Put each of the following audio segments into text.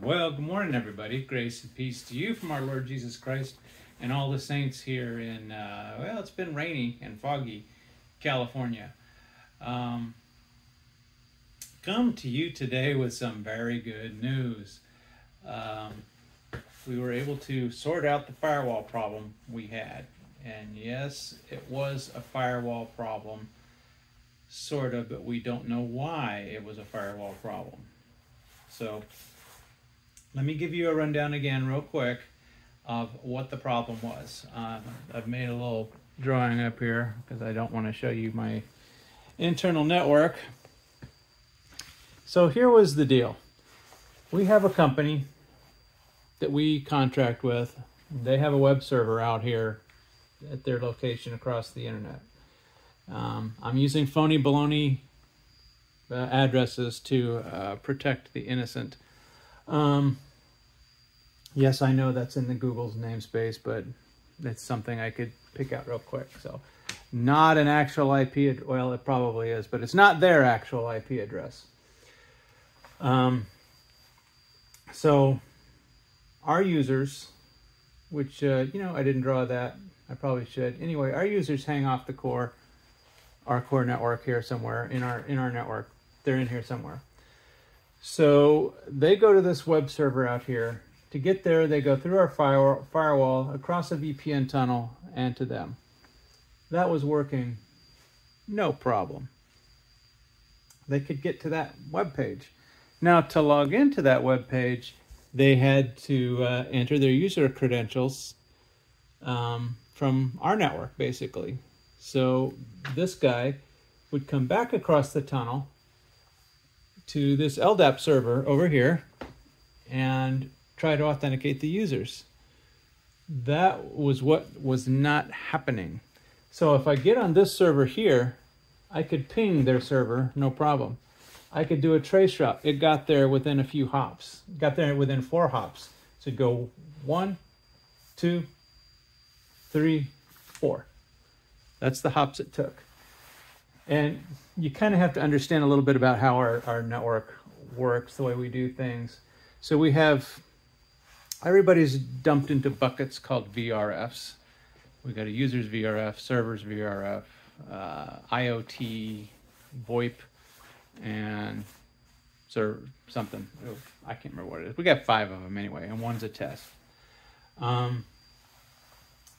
Well, good morning, everybody. Grace and peace to you from our Lord Jesus Christ and all the saints here in, uh, well, it's been rainy and foggy, California. Um, come to you today with some very good news. Um, we were able to sort out the firewall problem we had. And yes, it was a firewall problem, sort of, but we don't know why it was a firewall problem. So, let me give you a rundown again, real quick, of what the problem was. Uh, I've made a little drawing up here because I don't want to show you my internal network. So here was the deal. We have a company that we contract with. They have a web server out here at their location across the internet. Um, I'm using phony baloney uh, addresses to uh, protect the innocent. Um, Yes, I know that's in the Google's namespace, but it's something I could pick out real quick. So not an actual IP, well, it probably is, but it's not their actual IP address. Um, so our users, which, uh, you know, I didn't draw that. I probably should. Anyway, our users hang off the core, our core network here somewhere in our, in our network. They're in here somewhere. So they go to this web server out here to get there, they go through our fire, firewall, across a VPN tunnel, and to them. That was working no problem. They could get to that web page. Now, to log into that web page, they had to uh, enter their user credentials um, from our network, basically. So this guy would come back across the tunnel to this LDAP server over here and try to authenticate the users. That was what was not happening. So if I get on this server here, I could ping their server, no problem. I could do a trace route. It got there within a few hops. got there within four hops. So go one, two, three, four. That's the hops it took. And you kind of have to understand a little bit about how our, our network works, the way we do things. So we have everybody's dumped into buckets called VRFs. We got a users VRF, servers VRF, uh, IoT, VoIP, and server something. Oh, I can't remember what it is. We got five of them anyway, and one's a test. Um,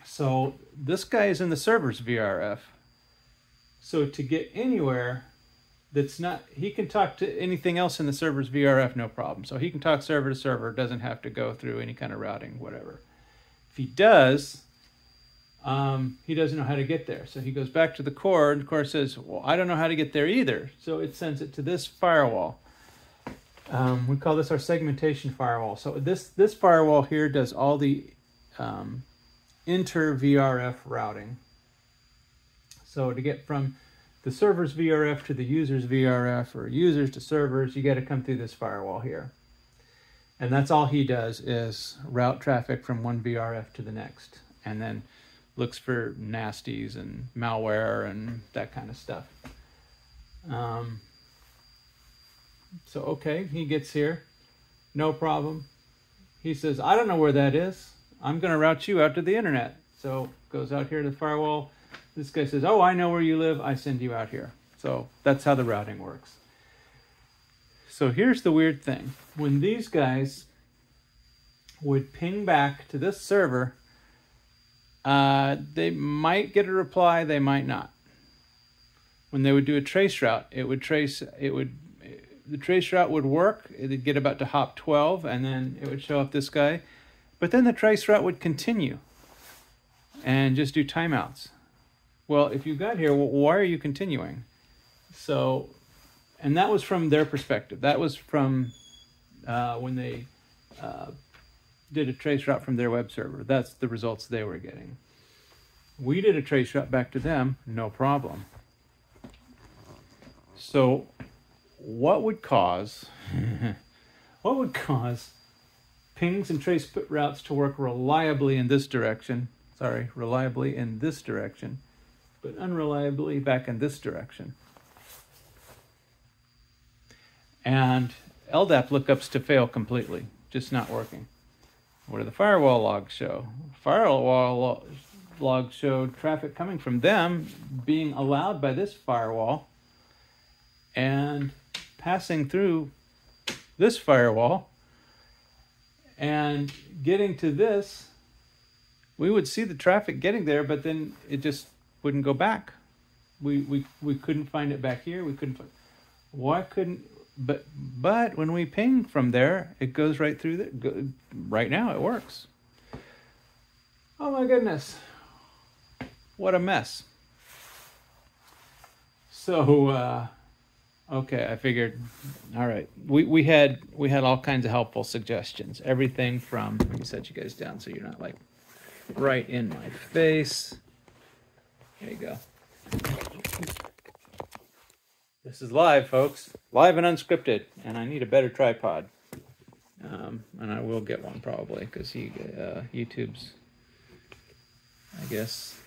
so this guy is in the servers VRF. So to get anywhere, that's not he can talk to anything else in the server's VRF no problem. So he can talk server to server, doesn't have to go through any kind of routing, whatever. If he does, um, he doesn't know how to get there. So he goes back to the core, and the core says, Well, I don't know how to get there either. So it sends it to this firewall. Um, we call this our segmentation firewall. So this this firewall here does all the um, inter VRF routing. So to get from the server's VRF to the user's VRF or users to servers, you got to come through this firewall here. And that's all he does is route traffic from one VRF to the next and then looks for nasties and malware and that kind of stuff. Um, so, okay, he gets here, no problem. He says, I don't know where that is. I'm going to route you out to the internet. So, goes out here to the firewall, this guy says, Oh, I know where you live. I send you out here. So that's how the routing works. So here's the weird thing when these guys would ping back to this server, uh, they might get a reply, they might not. When they would do a trace route, it would trace, it would, the trace route would work. It'd get about to hop 12, and then it would show up this guy. But then the trace route would continue and just do timeouts. Well, if you got here, why are you continuing? So, and that was from their perspective. That was from uh, when they uh, did a trace route from their web server. That's the results they were getting. We did a trace route back to them, no problem. So, what would cause what would cause pings and trace routes to work reliably in this direction? Sorry, reliably in this direction but unreliably back in this direction. And LDAP lookups to fail completely, just not working. What do the firewall logs show? Firewall logs show traffic coming from them being allowed by this firewall and passing through this firewall and getting to this. We would see the traffic getting there, but then it just wouldn't go back. We we we couldn't find it back here. We couldn't. Find, why couldn't? But but when we ping from there, it goes right through the. Right now, it works. Oh my goodness, what a mess. So uh, okay, I figured. All right, we we had we had all kinds of helpful suggestions. Everything from let me set you guys down so you're not like right in my face. There you go. This is live, folks. Live and unscripted. And I need a better tripod. Um, and I will get one probably because he, uh, YouTube's, I guess,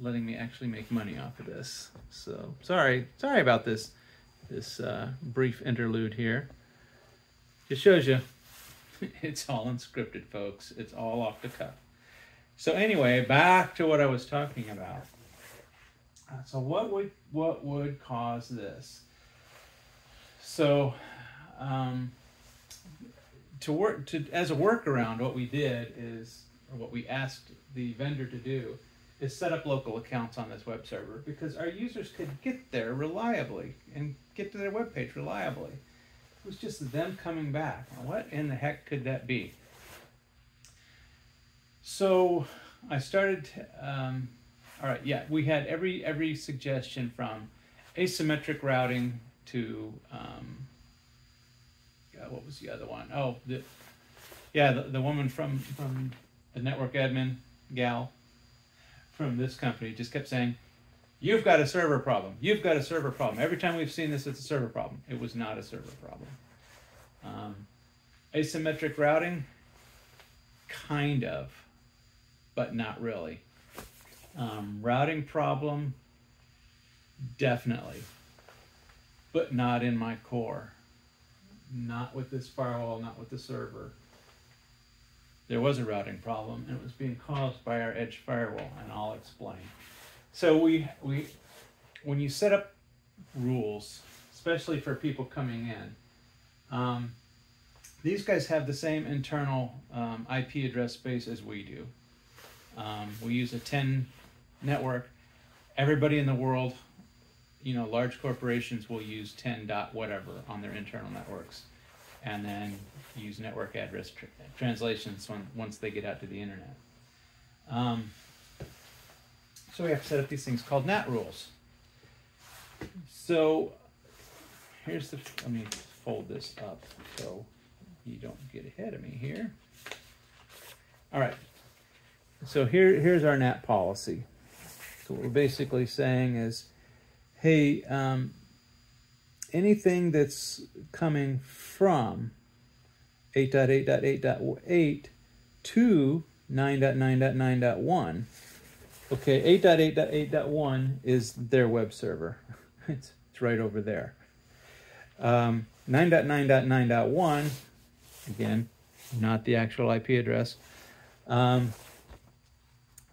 letting me actually make money off of this. So sorry, sorry about this, this uh, brief interlude here. Just shows you, it's all unscripted, folks. It's all off the cuff. So anyway, back to what I was talking about. Uh, so what would what would cause this? So um, to work to as a workaround, what we did is, or what we asked the vendor to do, is set up local accounts on this web server because our users could get there reliably and get to their web page reliably. It was just them coming back. What in the heck could that be? So I started. Um, all right, yeah, we had every every suggestion from asymmetric routing to um, yeah, what was the other one? Oh, the yeah, the, the woman from from the network admin gal from this company just kept saying, "You've got a server problem. You've got a server problem." Every time we've seen this, it's a server problem. It was not a server problem. Um, asymmetric routing, kind of, but not really. Um, routing problem, definitely, but not in my core. Not with this firewall, not with the server. There was a routing problem, and it was being caused by our edge firewall, and I'll explain. So we we when you set up rules, especially for people coming in, um, these guys have the same internal um, IP address space as we do. Um, we use a 10 network. Everybody in the world, you know, large corporations will use 10 dot whatever on their internal networks and then use network address tr- translations when, once they get out to the internet. Um, so we have to set up these things called NAT rules. So here's the, let me fold this up so you don't get ahead of me here. All right, so here, here's our NAT policy. So what we're basically saying is, hey, um, anything that's coming from 8.8.8.8 to 9.9.9.1, okay, 8.8.8.1 is their web server. it's, it's right over there. Um, 9.9.9.1, again, not the actual IP address. Um,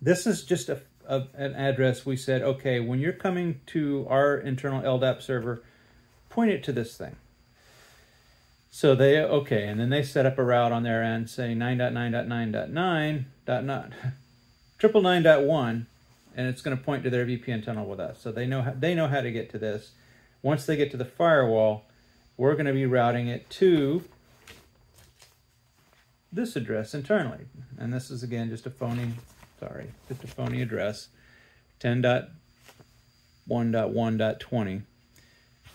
this is just a, a, an address we said, okay, when you're coming to our internal LDAP server, point it to this thing. So they, okay, and then they set up a route on their end saying 9.9.9.9, dot not, triple nine dot one, and it's going to point to their VPN tunnel with us. So they know how, they know how to get to this. Once they get to the firewall, we're going to be routing it to this address internally. And this is again just a phony sorry, just a phony address, 10.1.1.20.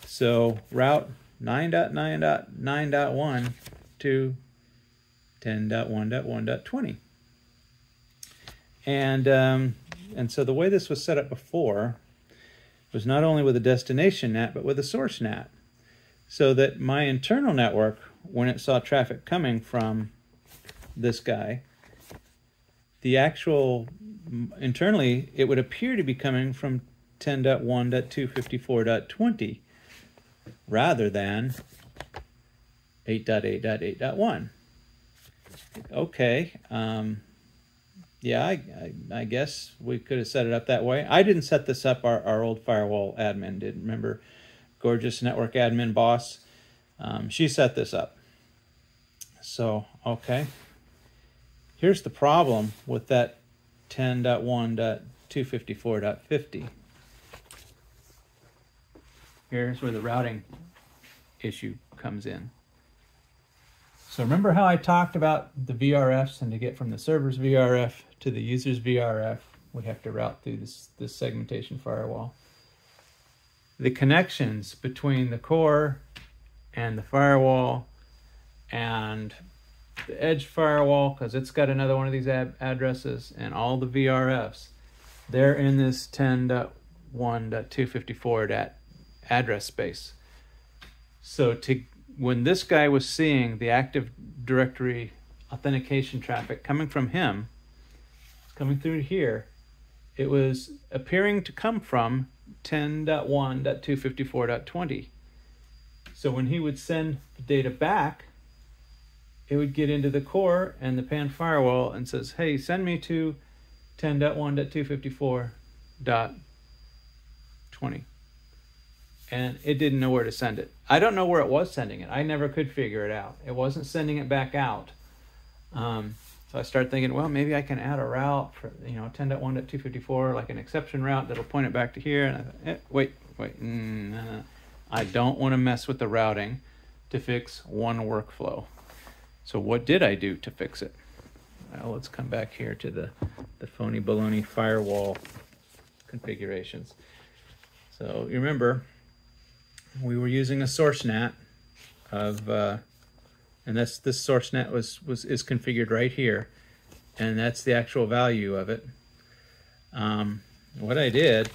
So route 9.9.9.1 to 10.1.1.20. And, um, and so the way this was set up before was not only with a destination NAT, but with a source NAT. So that my internal network, when it saw traffic coming from this guy, the actual internally it would appear to be coming from 10.1.254.20 rather than 8.8.8.1. Okay. Um, yeah, I, I, I, guess we could have set it up that way. I didn't set this up. Our, our old firewall admin did. Remember, gorgeous network admin boss? Um, she set this up. So, okay. Here's the problem with that 10.1.254.50. Here's where the routing issue comes in. So remember how I talked about the VRFs and to get from the server's VRF to the user's VRF, we have to route through this, this segmentation firewall. The connections between the core and the firewall and the edge firewall, because it's got another one of these ad addresses, and all the VRFs, they're in this 10.1.254 address space. So to when this guy was seeing the Active Directory authentication traffic coming from him, coming through here, it was appearing to come from 10.1.254.20. So when he would send the data back, it would get into the core and the PAN firewall and says, hey, send me to 10.1.254.20 and it didn't know where to send it. I don't know where it was sending it. I never could figure it out. It wasn't sending it back out. Um, so I started thinking, well, maybe I can add a route for you know 10.1.254, like an exception route that'll point it back to here. And I thought, eh, wait, wait, mm, I don't want to mess with the routing to fix one workflow. So what did I do to fix it? Well, let's come back here to the the phony baloney firewall configurations. So you remember we were using a source NAT of, uh, and that's this source NAT was, was is configured right here, and that's the actual value of it. Um, what I did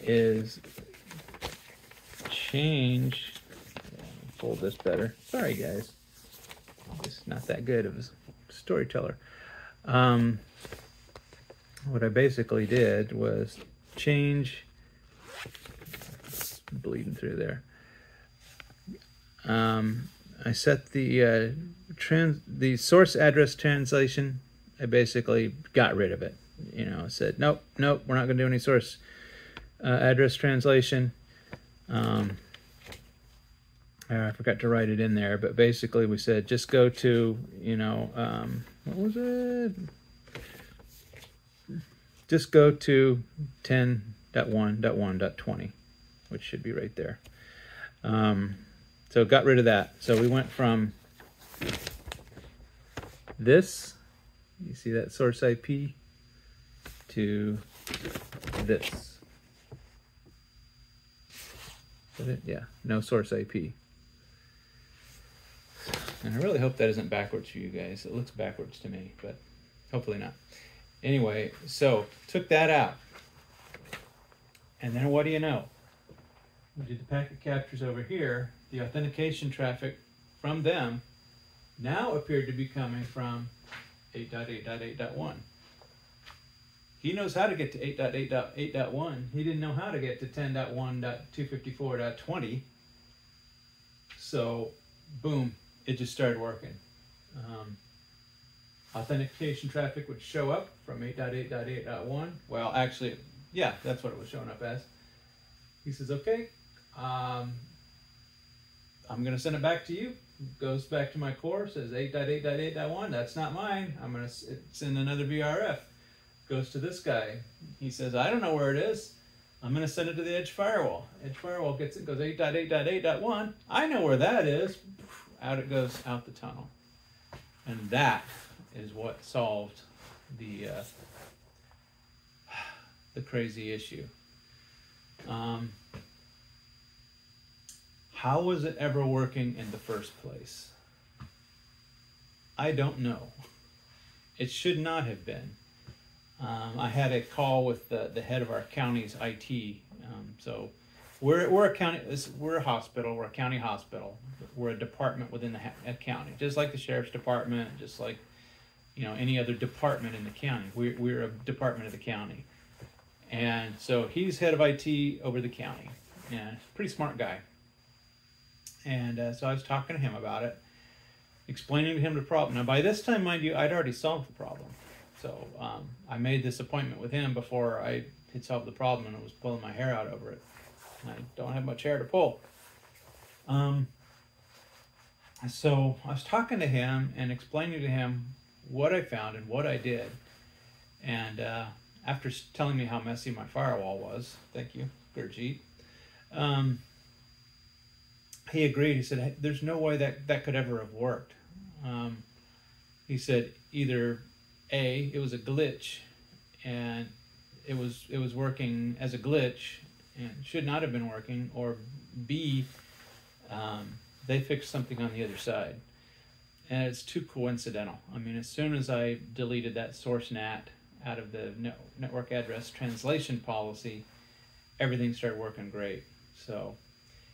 is change, fold this better. Sorry guys, It's not that good of a storyteller. Um, what I basically did was change bleeding through there. Um, I set the uh, trans the source address translation. I basically got rid of it. You know, said nope, nope, we're not going to do any source uh, address translation. Um, I forgot to write it in there, but basically we said just go to you know um, what was it? Just go to 10.1.1.20 which should be right there. Um, so got rid of that. So we went from this, you see that source IP, to this. Is it? Yeah, no source IP. And I really hope that isn't backwards for you guys. It looks backwards to me, but hopefully not. Anyway, so took that out. And then what do you know? we did the packet captures over here, the authentication traffic from them now appeared to be coming from 8.8.8.1. He knows how to get to 8.8.8.1. He didn't know how to get to 10.1.254.20. So, boom, it just started working. Um, authentication traffic would show up from 8.8.8.1. Well, actually, yeah, that's what it was showing up as. He says, okay, um, I'm going to send it back to you. Goes back to my core, says 8.8.8.1. That's not mine. I'm going to send another VRF. Goes to this guy. He says, I don't know where it is. I'm going to send it to the Edge Firewall. Edge Firewall gets it, goes 8.8.8.1. I know where that is. Out it goes out the tunnel. And that is what solved the uh, the crazy issue. Um, how was it ever working in the first place? I don't know. It should not have been. Um, I had a call with the, the head of our county's IT. Um, so we're, we're a county, we're a hospital, we're a county hospital. We're a department within the county, just like the sheriff's department, just like you know any other department in the county. We're, we're a department of the county. And so he's head of IT over the county. Yeah, pretty smart guy And uh, so I was talking to him about it, explaining to him the problem. Now, by this time, mind you, I'd already solved the problem. So um, I made this appointment with him before I had solved the problem and I was pulling my hair out over it. I don't have much hair to pull. Um, so I was talking to him and explaining to him what I found and what I did. And uh, after telling me how messy my firewall was, thank you, Gurjeet, um, he agreed. He said, "There's no way that that could ever have worked." Um, he said, "Either a it was a glitch, and it was it was working as a glitch and should not have been working, or B, um, they fixed something on the other side." And it's too coincidental. I mean, as soon as I deleted that source NAT out of the network address translation policy, everything started working great. So,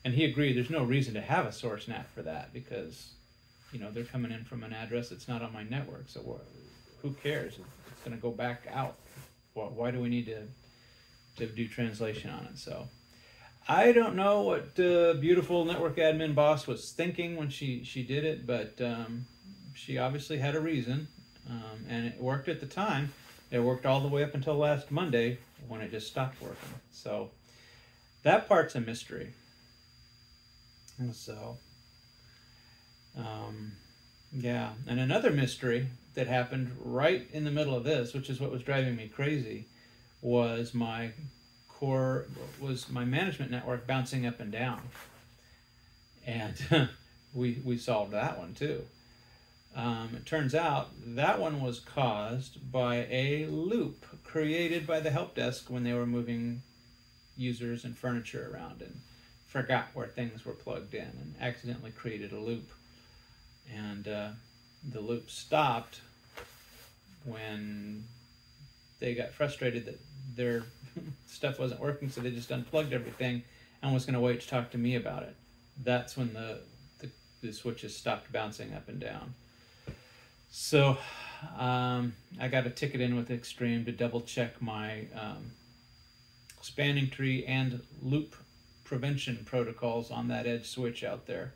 and he agreed there's no reason to have a source NAT for that because, you know, they're coming in from an address that's not on my network. So, who cares? It's going to go back out. Well, why do we need to to do translation on it? So, I don't know what uh, beautiful network admin boss was thinking when she she did it, but um, she obviously had a reason, um, and it worked at the time. It worked all the way up until last Monday when it just stopped working. So that part's a mystery. And so, um, yeah. And another mystery that happened right in the middle of this, which is what was driving me crazy, was my core was my management network bouncing up and down. And we we solved that one too. Um, it turns out that one was caused by a loop created by the help desk when they were moving users and furniture around and forgot where things were plugged in and accidentally created a loop. And uh, the loop stopped when they got frustrated that their stuff wasn't working, so they just unplugged everything and was going to wait to talk to me about it. That's when the, the, the switches stopped bouncing up and down. So um, I got a ticket in with Extreme to double check my um, spanning tree and loop prevention protocols on that edge switch out there.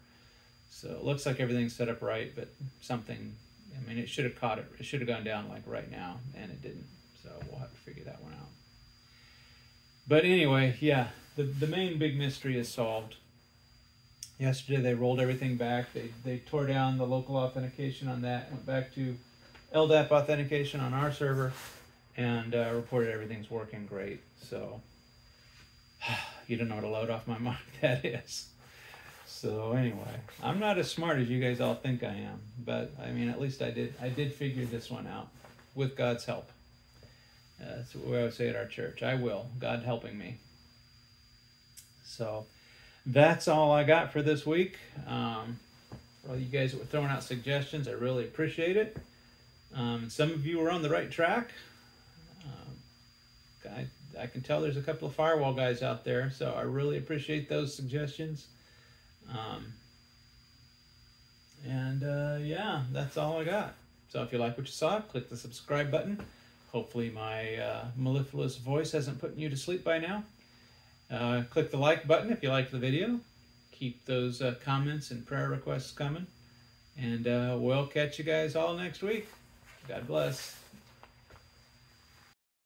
So it looks like everything's set up right, but something, I mean, it should have caught it, it should have gone down like right now, and it didn't. So we'll have to figure that one out. But anyway, yeah, the, the main big mystery is solved. Yesterday they rolled everything back. They, they tore down the local authentication on that, went back to LDAP authentication on our server, and uh, reported everything's working great. So you don't know what a load off my mind that is. So anyway, I'm not as smart as you guys all think I am, but I mean, at least I did. I did figure this one out with God's help. That's what we always say at our church. I will. God helping me. So that's all I got for this week. Um, for all you guys that were throwing out suggestions, I really appreciate it. Um, some of you were on the right track. Um, I, I can tell there's a couple of firewall guys out there, so I really appreciate those suggestions. Um, and uh, yeah, that's all I got. So if you like what you saw, click the subscribe button. Hopefully, my uh, mellifluous voice hasn't put you to sleep by now. Uh, click the like button if you liked the video. Keep those uh, comments and prayer requests coming. And uh, we'll catch you guys all next week. God bless.